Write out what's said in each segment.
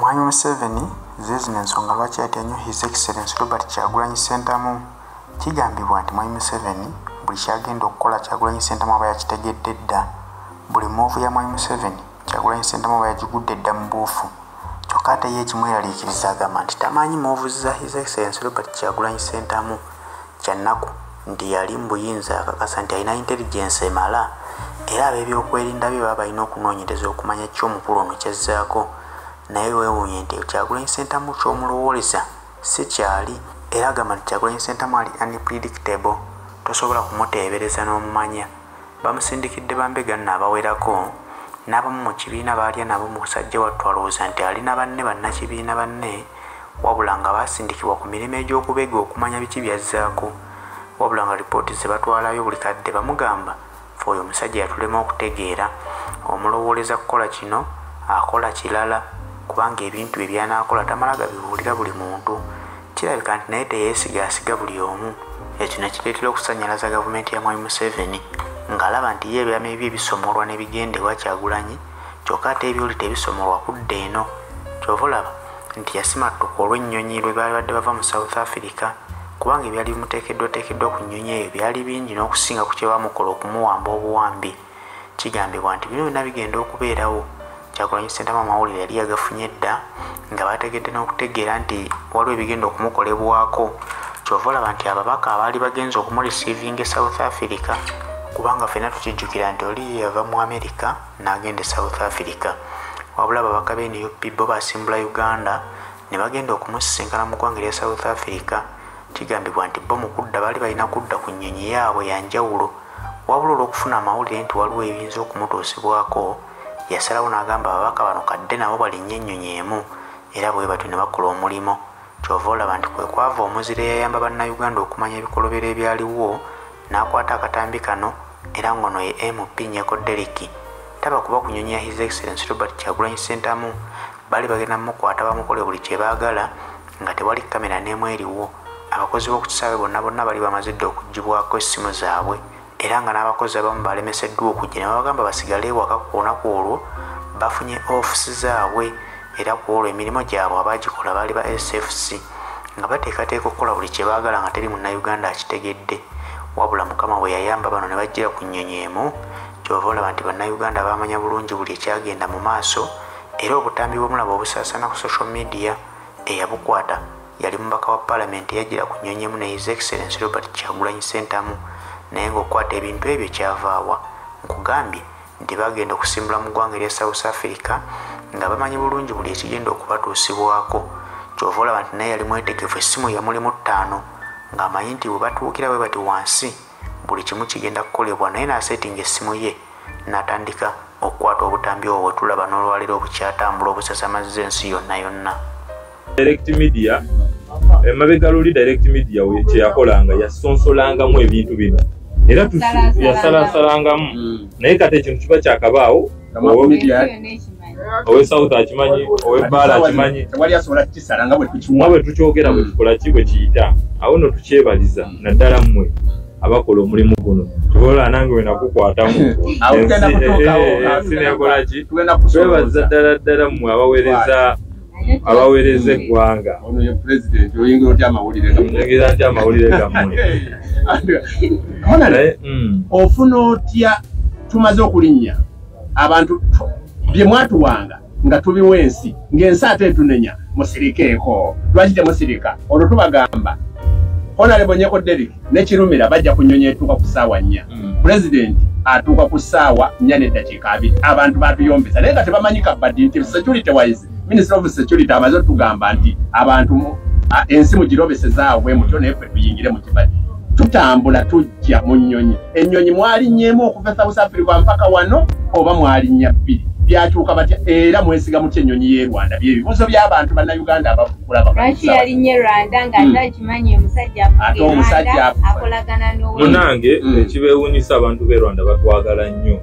mwami museveni zezino ensonga lwaki atya nnyo his excellence robert kyagulanyi sentamu kigambibwa nti mwami museveni buli kyagenda okukola kyagulanyi sentamu aba yakitegedde dda. Buli muuvu ya mwami museveni kyagulanyi sentamu aba yagigudde dda mu buufu. Kyokka ate ye ekimweraliikiriza agamba nti tamanyi muuvu za his excellence robert kyagulanyi sentamu kyannaku nti yali mu buyinza akakasa nti alina intelligence emala era ab'ebyokwerinda bye baba balina okunoonyereza okumanya kyomukulu ono kyazzaako naye weewuunye nti kyagulanyi sentamu kyomulowooleza si kyali era agamba nti kyagulanyi sentamu ali unpredictable tosobola kumuteebereza n'omumanya. Bamusindikidde bambega nno abawerako n'abamu mu kibiina baalya nabo musajja wattu alowooza nti alina banne bannakibiina banne wabula nga baasindikibwa ku mirimu egy'okubega okumanya biki byazzaako. Wabula nga lipooti ze batwalayo buli kadde bamugamba fe oyo omusajja yatulema okutegeera omulowooleza kukola kino akola kirala kubanga ebintu bye byanaakola tamala gabibuulira buli muntu. Kirabika nti naye teyeesigaasiga buli omu. Ekyo nekireetera okusanyalaza gavumenti ya mwami museveni ng'alaba nti ye ebyama ebyo ebisomolwa ne bigenda ewa kyagulanyi kyokka ate ebyoli tebisomolwa kudda eno. Kyova olaba nti yasimattuka olw'ennyonyi lwe baali badde bava mu south africa kubanga ebyali bimuteekeddwateekeddwa ku nnyonyi eyo byali bingi n'okusinga ku kye bamukola okumuwamba obuwambi. Kigambibwa nti bino byonna bigenda okubeerawo kyagulanyi sentamu amawulire yali yagafunye dda nga bategedde n'okutegeera nti waliwo ebigenda okumukolebwako kyova olaba nti ababaka abaali bagenza okumurisiivinga e south africa kubanga ffenna tukijjukira nti oli yava mu america n'agenda e south africa. Wabula ababaka b'enup bo basimbula uganda ne bagenda okumusisinkana mu ggwanga erya south africa kigambibwa nti bo mu kudda baali balina kudda ku nnyonyi yaabwe yanjawulo wabula olw'okufuna amawulire nti waliwo ebiyinza okumutuusibwako yasalawo n'agamba ababaka bano kadde nabo balinnye ennyonyi emu era bwe batyo ne bakola omulimo kyova olaba nti kwe kwava omuzira eyayamba bannayuganda okumanya ebikolobero ebyaliwo n'akwata akatambi kano era ngono ye mp nyeko deriki taba kuba ku nyonyi ya his excellence robert kyagulanyi sentamu baali bagenda mukwata bamukole buli kye baagala nga tewali kamera n'emu eriwo. Abakozi b'okukisaawe bonna bonna bali bamazidde okuggibwako essimu zaabwe era nga n'abakozi abamu balemeseddwa okujja ne babagamba basigale ewaka ku lunaku olwo bafunye ofisi zaabwe era ku olwo emirimu gyabwe abagikola baali ba sfc nga bateekateeka okukola buli kye baagala nga teri munnayuganda akitegedde. Wabula mukama bwe yayamba bano ne bajjira ku nnyonyi emu kyova olaba nti bannayuganda bamanya bulungi buli ekyagenda mu maaso era obutambi bw'omulaba obusaasana ku social media eyabukwata. Yali mubaka wa paalamenti eyajjira ku nnyonyi emu ne his excellence robert kyagulanyi sentamu naye ng'okukwata ebintu ebyo kyavaawa nkugambye nti bagenda okusimbula mu ggwanga erya south africa nga bamanyi bulungi buli ekigenda okubatuusibwako. Kyova olaba nti naye yali mwetegefu essimu yamulimu ttaano ng'amanyi nti bwe batuukira bwe bati wansi buli kimu kigenda kukolebwa naye n'asetinga essimu ye n'atandika okukwata obutambi obwo bwetulaba n'olwaliro obukyatambula obusasamaza ensi yonna yonna. Direct media emabega luli direct media kyeyakolanga yasonsolangamu ebintu bino. Era yasalasalangamu naye kati ekintu kiba kyakabaawo owe south akimanyi owe baala akimanyi. nga bwe tukyogera bwe tukolaki bwe kiyita. Awo no tukyebaliza naddala mmwe abakola omulimu guno. Tubola nange wenakukwatamu ensi nekolaki twebaza ddala ddala mmwe abaweereza abaweereza eggwanga. Oyingira ntya amawulire gammwe? Ofuna otya tumaze okulinnya? Abantu bye mwatuwanga nga tubiwa ensi ng'ensi ate etunenya musirikeeko. Lwaki temusirika olwo tubagamba. Honarebo nyeko derik nekirumira bajja kunyonyo etuuka ku ssaawa nnya. Pulezidenti atuuka ku ssaawa nnya neddakiika abiri. Abantu batuyombesa naye nga tebamanyi kabadi nti security wise minister of security amaze otugamba nti abantu ensi mugirobesezaawo bwe mutyo naye ffe tuyingire mu kibadi tutambula tujja mu nnyonyi. Ennyonyi mwalinnyeemu okuva south africa mpaka wano oba mwalinnya bbiri? Byatuuka batya? Era mwesiga mutya ennyonyi y'e rwanda? Byebibuzo by'abantu bannayuganda abakulabaki yalinye rwanda nga takimanyi omusajja ate omusajja akolagana munange ekibeewuunyisa abantu b'e rwanda batwagala nnyo.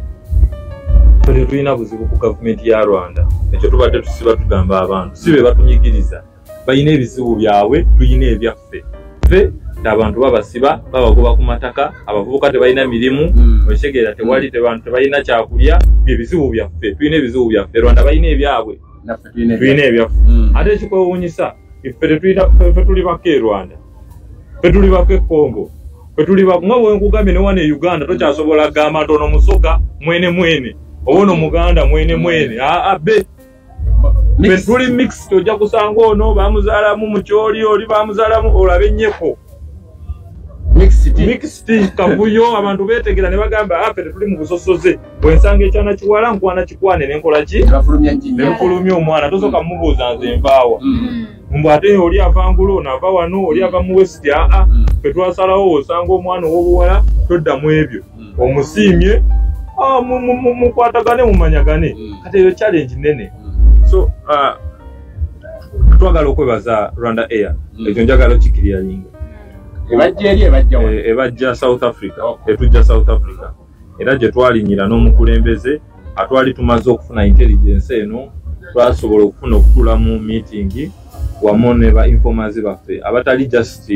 Tetulina buzibu ku gavumenti ya rwanda ekyo tubadde tusiba tugamba abantu si be batunyigiriza. Balina ebizibu byabwe tulina ebyaffe. Ffe abantu babasiba babagoba ku mataka abavubuka tebalina mirimu okitegeera tewali tebantu tebalina kyakulya byebizibu byaffe tulina ebizibu byaffe. Rwanda balina ebyabwe. Tulina ebyaffe. Mm. ate ekikwewuunyisa ffe tuli bako e rwanda. Ffe tuli bako e congo. Bako nga bwenkugambye newana e uganda tokyasobola kugamba nti ono musoga mwene mwene. Oba ono muganda mwene. Mwene aa be Mix. tuli mixed ojja kusanga ono bamuzaalamu mukyoli oli bamuzaalamu olabe ennyeko Mixed. kavuyo abantu betegera ne bagamba afe tetuli mu busosoze bwensanga ekyana kiwala nkwana kikwane nenkola ki nenfulumya omwana tosooka mumubuuza nze mbaawa Mm. mbw ate oli ava ngulo ono ava wano oli ava mu west aa Mm. fe twasalawo osanga omwana ow'obuwala toddamu ebyo Mm. omusiimye ah, mu- mu- mu- mukwatagane mumanyagane Mm. kati eyo challenge nene Mm. So ah, twagala okwebaza rwanda air. Mm. ekyo njagala okikiryalinga Ebajja ebajja south africa. Etujja south africa. Era gye twalinyira n'omukulembeze atwali tumaze okufuna intelligence eno twasobola okufuna okutuula mu meeting wamu ne ba informers baffe abatali just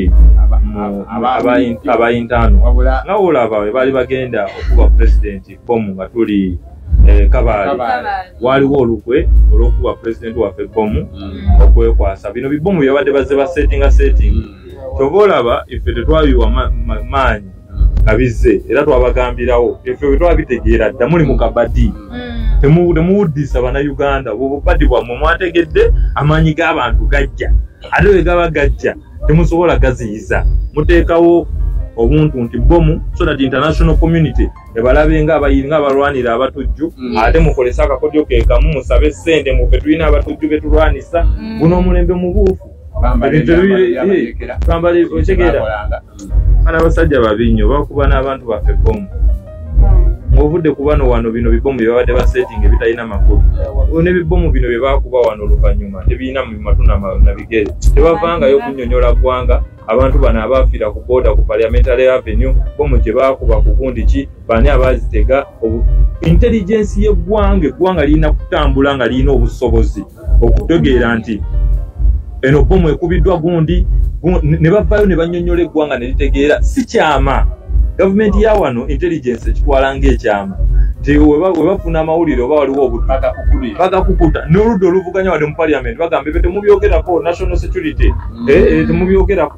Aba- mu- aba- aba- aba intano wabula nga olaba we baali bagenda okuba pulezidenti bomu nga tuli Kabaale. waaliwo olukwe olw'okuba pulezidenti waffe bomu Mm. okwekwasa. Bino bibomu byabadde bazze basetinga setting Mm. kyova olaba ife tetwabiwa ma- ma- maanyi nga bizze era twabagambirawo. Ife bwe twabitegeera dda muli mu kabadi Temu- temuwuddisa bannayuganda. Obubadi bwammwe mwategedde amaanyi g'abantu gajja. Ate bwe gaba gajja temusobola gaziyiza. Muteekawo obuntu nti bomu so that international community ebalabe ngaabalwanira abatujju Mm. ate mukolese akakodyo keekamu musabe sente mufe tulina abatujju betulwanisa guno omulembe mubuufu. Twambala otegeera bana abasajja babi nnyo bakuba n'abantu baffe bomu ng'ovudde ku bano wano bino bibomu bye babadde basetinga ebitalina makulu. N'ebibomu bino bye baakuba wano oluvannyuma tebirina mu matu na bigere. Tebavangayo kunnyonnyola ggwanga abantu bano abafiira ku booda ku parliamentary avenue bomu gye baakuba ku gundi ki bani abaazitega intelligence y'eggwanga eggwanga lirina kutambula nga lirina obusobozi okutegeera nti eno bomu ekubiddwa gundi gu- ne ne bavaayo ne bannyonnyola eggwanga ne litegeera si kyama gavumenti ya wano intelligence ekitwala ng'ekyama. Nti we ba- we bafuna amawulire oba waliwo obutu bagakukuta n'oludda oluvuganya wadde mu parliament bagamba ebyo temubyogerako national security. Mm. Eh, eh, temubyogerako.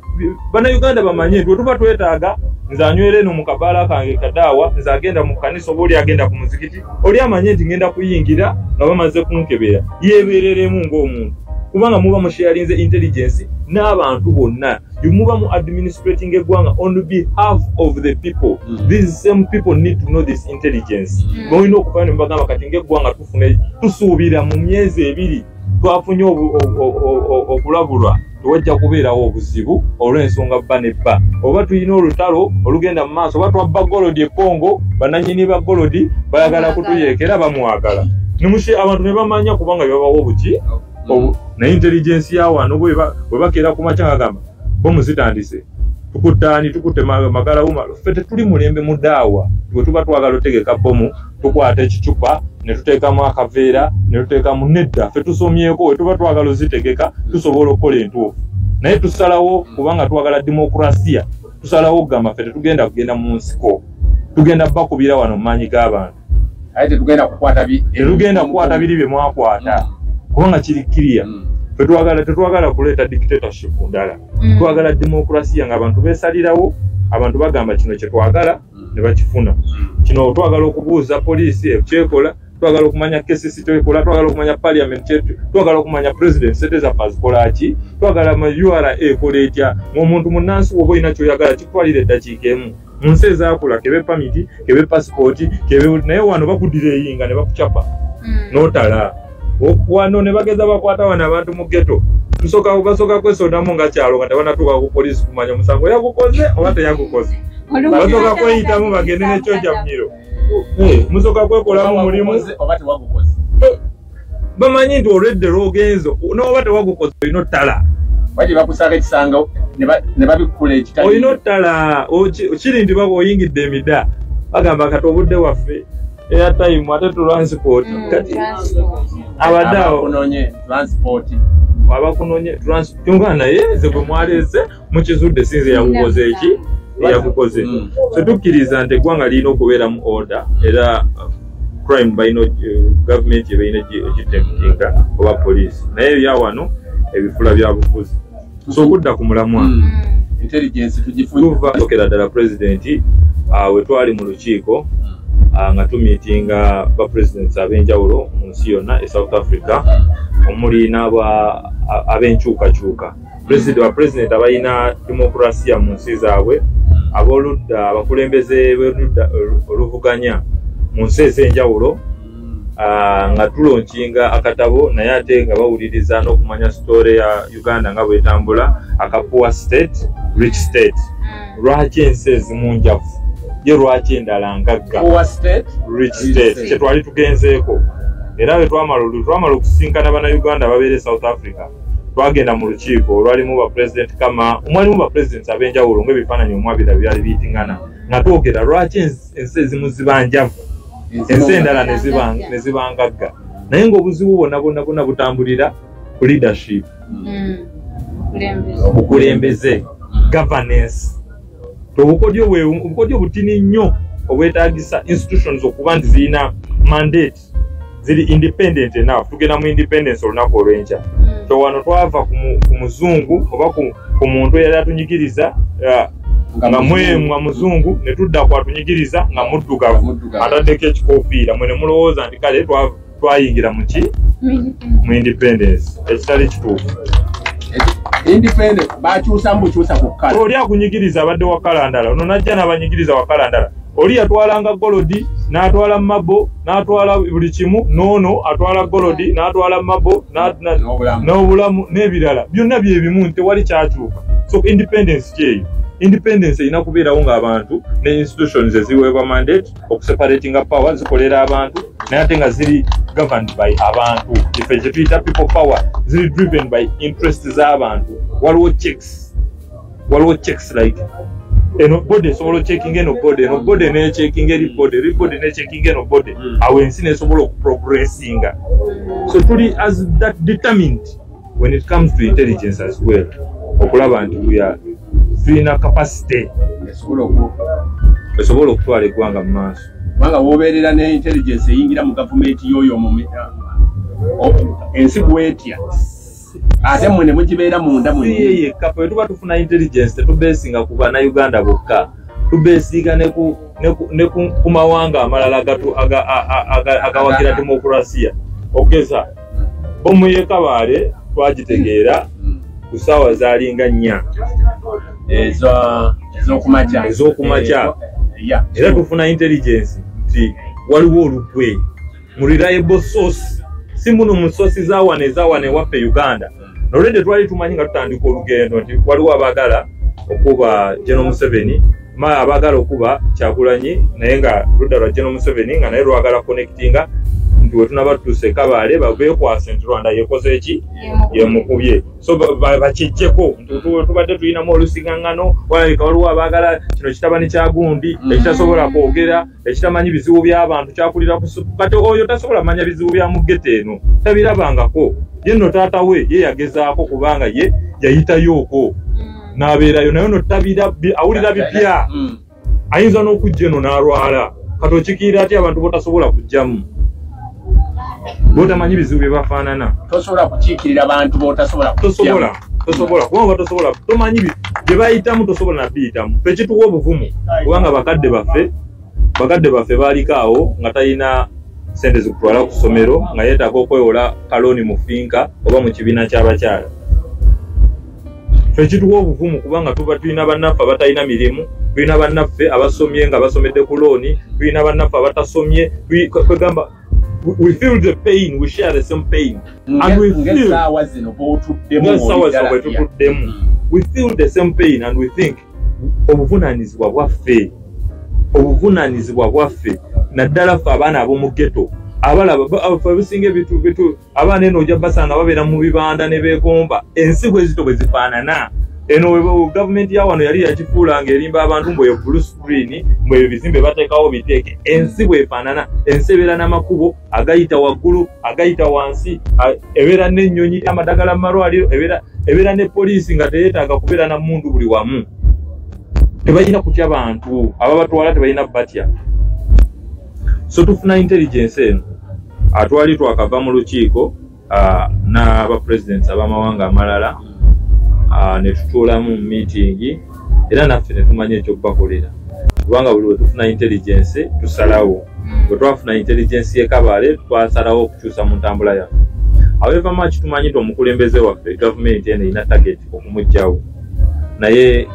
Bannayuganda bamanye nti wetuba twetaaga nze anywera eno mu kabaala kange kadaawa nze agenda mu kanisa oba oli agenda ku muzikiti oli amanye nti ngenda kuyingira nga bamaze kunkebera yeebereremu ng'omuntu. Kubanga muba musharinze intelligence n'abantu bonna muba mu administrating eggwanga on behalf of the people. Mm. these same people need to know this intelligence. Olina okufayo ne mubagamba kati ngaeggwanga tufune tusuubira mu myezi ebiri twafunye obu- o- o- o- o- okulabulwa tewajja kubeerawo obuzibu olw'ensonga bba ne bba. Oba tulina olutalo olugenda mu maaso oba twabba golodi ekongo bannanyini ba golodi bayagala kutuyeekera bamwagala. Nimushe- abantu ne bamanya kubanga byabawo obuki? Obu- naye intelligence ya wano bwe ba- bwe bakeera ku makya ngagamba bomu zitandise tukutte ma- magala wuma ffe tetuli mulembe mudaawa. Bwe tuba twagala otegeka bomu tukwata ekicupa ne tuteekamu akaveera ne tuteekamu nedda. Ffe tusomyeko we tuba twagala ozitegeka tusobola okukola entuufu. Naye tusalawo kubanga twagala demokurasiya tusalawo okugamba ffe tetugenda kugenda mu nsiko. Tugenda bakubira wano mu maanyi g'abantu. Ate tetugenda kukwata biri bye mwakwata. Kubanga kiri kiriya. Mm. tetwagala kuleeta dictatorship ndala twagala demokurasiya ngaabantu beesalirawo abantu bagamba kino kyetwagala ne bakifuna. Kino twagala okubuuza poliisi ekyekola twagala okumanya kesisi twekola twagala okumanya parliament kyetu twagala okumanya president sente zaffe azikola ki? Twagala ura ekola etya? Ngaomuntu munansi woba olina kyoyagala kitwalira eddakiika emu. Mu nsi ezakula kebe pamiti kebe pasipooti kebe naye wano bakudira eyinga ne bakucapa. N'otala. Wano ne bageza bakwata wano abantu mu geto tusooka basooka kwesondamu nga kyalo nga tebanatuuka ku polisi kumanya omusango. Yagukoze oba teyagukoze? Basooka kweyitamu bagende nekyojja mumiro musooka kwekolamu mulimu. tewagukoze bamanyi nti olwedde lwogenzo noba tewagukoze olina ottala. Olina ottala kiri nti baba oyingidde emida. Bagamba kati obudde waffe airtime ate tulansport kati abadde awo abakunonye kyonka naye nze bwe mwaleese mukizudde sinze yakukoze eki? Eyakukoze Mm. so tukkiriza nti eggwanga lirina okubeera mu order era uh, crime balina gavumenti ebalina egitempinga oba poliisi naye ebyawano ebifula bya bufuzi. So okudda ku mulamwa. Mm. tuva okera ddala pulezidenti we twali mu lukiiko ah, nga tumiitinga bapresidents ab'enjawulo mu nsi yonna e south africa omuli n'aba a- ab'enkyukakyuka. President- bapulezidenti abalina demokrasiya mu nsi zaabwe ab'oludda abakulembeze b'oludda olu- oluvuganya mu nsi ez'enjawulo ah, nga tulonkinga akatabo naye ate nga bawuliriza n'okumanya sitore ya uganda nga bwetambula akapuwa state rich state. Lwaki ensi ezimu njavu ye lwaki endala ngagga? Kyetwali tugenzeeko. Era bwe twamala twamala okusinkana bannayuganda ababeera e south africa twagenda mu lukiiko olwalimu bapulezidenti kama omwalimu bapulezidenti ab'enjawulo ng'ebifaananyi omwabira byali biyitingana nga twogera lwaki ens- ensi ezimu ziba njavu? Ensi endala ne ziba- ngagga. Naye ng'obuzibu bwonna bwonna bwonna butambulira ku leadership. Bukulembeze governance obukodyo bwe- obukodyo butini nnyo obwetagisa institutions okuba nti zirina mandate ziri independent enough. Tugenda mu independence olunaku olw'enkya. So wano twava ku mu- ku muzungu oba ku- muntu eyali atunyigiriza uh, nga mwemu nga muzungu ne tudda ku atunyigiriza nga muddugavu. Ataddeko ekikoofiira. Mwe ne mulowooza nti kale twa- twayingira mu ki? Mu independence. Ekitali kituufu independent bakyusa mbukyusa ku kala oli akunyigiriza abadde wa kalandala ono najja n'abanyigiriza wa kalandala. Oli yatwalanga golodi n'atwala mabo n'atwala buli kimu noono atwala golodi n'atwala mabo N'obulamu. n'ebirala. Byonna bye bimu tewali kyakyuka so independence kyeyo independence erina kubeerawo ng'abantu ne institutions eziweebwa mandate okuseparatinga power zikolera abantu naye ate nga ziri governed by abantu. Ife kye tuyita people power ziri driven by interest z'abantu waliwo checks waliwo checks like eno bode esobola ocheckinga eno bode eno bode necheckinga eri bode eri bode necheckinga eno bode Mm. awo ensi nesobola okuprogressinga so tuli as that determined when it comes to intelligence as well okulaba nti we are tulina capacity. Esobola oku esobola okutwala eggwanga mu maaso. Kubanga wobeerera ne intelligence eyingira mu gavumenti yoyo o- ensi bwetya? Ate mwe ne mugibeera munda si ye mwe yekka bwe tuba tufuna intelligence tetubeesinga ku bannayuganda bokka. Tubeesiga ne ku- mawanga amalala agawagira demokrasiya okugeza bomu ye kabaale twagitegeera ku ssaawa zaalinga nnya. Ezo- ez'okumakya. Eh, ya. era tufuna intelligence nti waliwo olukwe. Mu reliable source si muno mu sosi zawane ezawane ewaffe uganda. Nolwedde twali tumanyi nga tutandika olugendo nti waliwo abaagala okuba general museveni ma abaagala okuba kyagulanyi naye nga ludda lwa general museveni nga naye lwagala connectinga nti wetunaba tutuuse kabaale bekwase nti rwanda yekoze eki yemukubye. So ba- ba- bakijjeko. Tubadde tulinamu olusiŋŋaŋŋano walabika waliwo abaagala kino kitabani kya gundi Mm. ekitasobola kwogera ekitamanyi bizibu by'abantu kyakulira kati oyo tasobola manya bizibu bya mugete eno tabirabangako. Ye nno taata we ye yagezaako kubanga ye yayitayooko n'abeerayo naye no tabira bi- awulira bipya. Mm. ayinza n'okujja eno n'alwala. Kati okikiira ati abantu botasobola kujjamu botamanyi bizibu bye bafaanana tosobola kukiikirira bantu botasobola tosobola tosobola. Kubanga tosobola tomanyi bye bayitamu tosobola nabiyitamu fe kituwa obuvumu kubanga bakadde baffe bakadde baffe baaliko awo nga talina sente zikutwala ku ssomero nga yeetaaga okwewola kalooni mu finka oba mu kibiina ky'abakyala fe kituwa obuvumu kubanga tuba tulina bannaffe abatalina mirimu tulina bannaffe abasomye nga basomedde ku looni tulina bannaffe abatasomye kwegamba we- feel the pain. We share the same pain. And we feel ng'essaawa zino b'otuddemu ng'essaawa oli zino ddala bwe bya. tutuddemu Mm. we feel the same pain and we think obuvunaanyizibwa bwaffe. Obuvunaanyizibwa bwaffe. Naddala ffe abaana ab'omu ghetto. Abalaba ebisinga ebitu bitu abaana eno ojja basanga babeera mu bibanda ne beegomba. Ensi bwe zito bwe zifaanana eno gavumenti ya wano yali yakifuula ng'erimba abantu mbweyo blue screen mbwe ebizimbe bateekawo biteeke. Ensi bwefaanana ensi ebeera n'amakubo agayita waggulu agayita wansi ebeera n'ennyonyi amadagala mu malwaliro ebeera ne poliisi nga teyeetaaga kubeera na mundu buli wamu. Tebalina kutya bantu ababatwala tebalina batya. So tufuna intelligence eno. Atwali twakava mu lukiiko n'abapresidents ab'amawanga amalala ne tutuulamu mu meeting. Era naffe ne tumanya ekyokubakolera. Kubanga buli wetufuna intelligence tusalawo. Bwe twafuna intelligence y'ekabale twasalawo okukyusa mu ntambula yaffe however much tumanyi nti omukulembeze waffe gavumenti eno erina target okumugjawo naye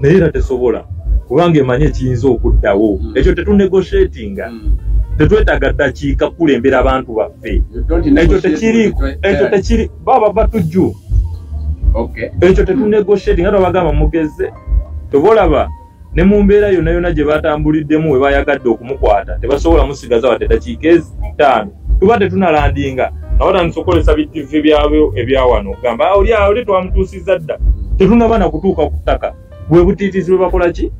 naye era tesobola. Kubanga emanyi ekiyinza okuddawo. Mm. ekyo tetunegotiatinga. Tetwetaaga ddakiika kukulembera abantu baffe. Ekyo tekiriiko ekyo tekiri baba batujju ekyo tetunegotiating nga twabagamba mugeze tobolaba ne mu mbeera yonna yonna gye batambuliddemu we bayagadde okumukwata tebasobola musigaza wadde eddakiika ezitaano tuba tetunalandinga nabatandisa okukolesa bitivi byabyo ebyawano okugamba "Ah, oli awo oli twamutuusizza dda. Tetunaba na kutuuka ku ttaka. Bwe butiitizi bwe bakola ki?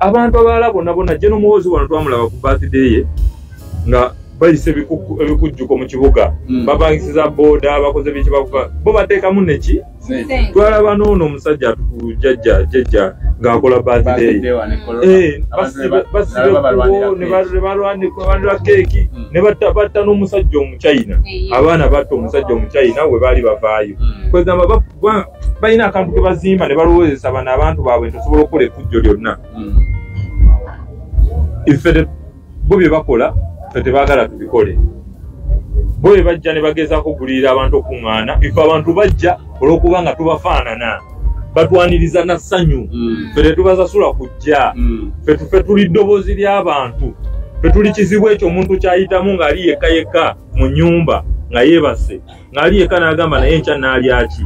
Abantu abalala bonna bonna gye n'omuwozi wano twamulaba ku birthday ye nga bayisa ebikujjuko mu kibuga. Mm. babangisiza booda bakoze biki bakuba bo bateekamu neki twalaba n'ono omusajja jjajja jjajja ng'akola birthday. Eh, basibe kubo ne balwanira keeki Mm. ne batta n'omusajja omuchina abaana batta omusajja omuchina we baali bavaayo. Kwegamba ba- ba- balina akantu ke bazimba ne balowoozesa bano abantu baabwe ntosobola okukola effujjo lyonna. Ife bo bye bakola ffe tebaagala tubikole. Bo bye bajja ne bagezaako okugulirira abantu okuŋŋaana ife abantu bajja olw'okuba nga tubafaanana. Batwaniriza na ssanyu. Ffe tetubasasula kujja. Ffe ffe tuli ddoboozi ly'abantu ffe tuli kizibu ekyo omuntu kyayitamu ng'ali yekka yekka mu nnyumba nga yeebase ng'ali yekka n'agamba naye nkya n'alyaki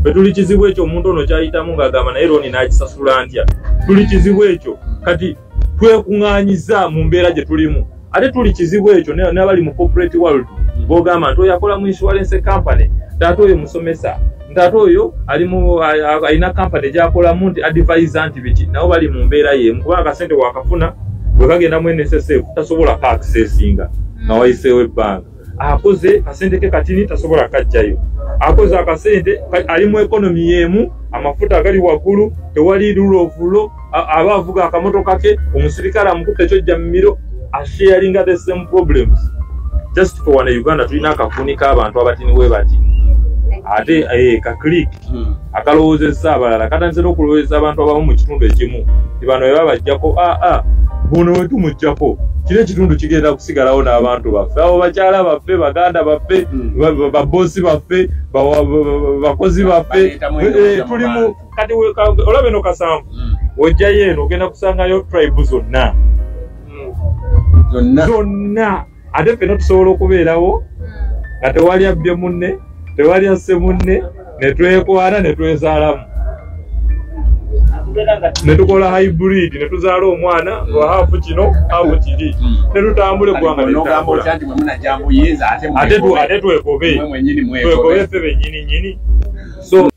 ffe tuli kizibu ekyo omuntu ono kyayitamu ng'agamba naye looni n'agisasula ntya? Tuli kizibu ekyo. Kati twekuŋŋaanyiza mu mbeera gye tulimu ate tuli kizibu ekyo n'abali mu corporate world b'ogamba nti oyo akola mu insurance company taate oyo musomesa ntaate oyo alina company gyakolamu nti advisor nti biki nabo bali mu mbeera yemu. Kubanga akasente wakafuna bwe kagenda mu nssf tasobola ka accessinga nga wayiseewo ebbanga. Akoze kasente ke katini tasobola kajjayo akoze akasente ka- ali mu ekonomi yemu amafuta agali waggulu tewali lulovulo aba avuga akamotoka ke omusirikale amukutte ekyojja mu miro asharinga the same problems. Just for wana uganda tulina akafuni k'abantu abatiniwe bati. Ate eh, kaklik. Akalowoozesa abalala katandise n'okulowoozesa abantu abamu mu kitundu ekimu. Ti bano bwe babajjako aa buno we tumuggyako kino ekitundu kigenda kusigalawo n'abantu baffe. Abo bakyala baffe baganda baffe Mm. ba- ba- babosi baffe ba- ba- ba- bakozi baffe. Eh, tulimu kati we- ka- olaba eno kasanvu wojjayo eno ogenda kusangayo tribe zonna zonna ate ffenna tusobola okubeerawo nga tewali abbye munne tewali asse munne ne twekwana ne twezaalamu. Ne tukola hybrid ne tuzaala omwana nga haafu kino haafu kiri. Ne tutambula. eggwanga ate twekobe twekobe ffe bennyini nyini so